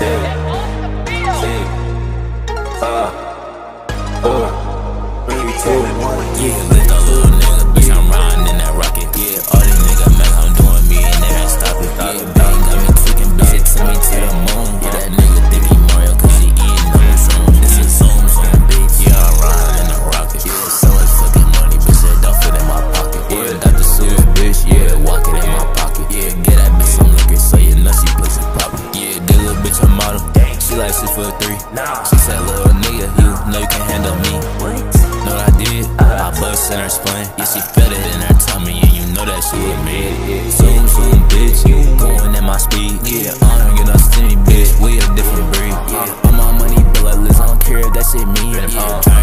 Yeah. classy for three. She said, little nigga, you know you can handle me. Know what I did? I bust in her spine. Yeah, she felt it in her tummy, and you know that she with me. Zoom, zoom, bitch, you going at my speed. Yeah, I don't get no skinny, bitch, we a different breed. All my money, bill like I don't care if that shit mean. Yeah.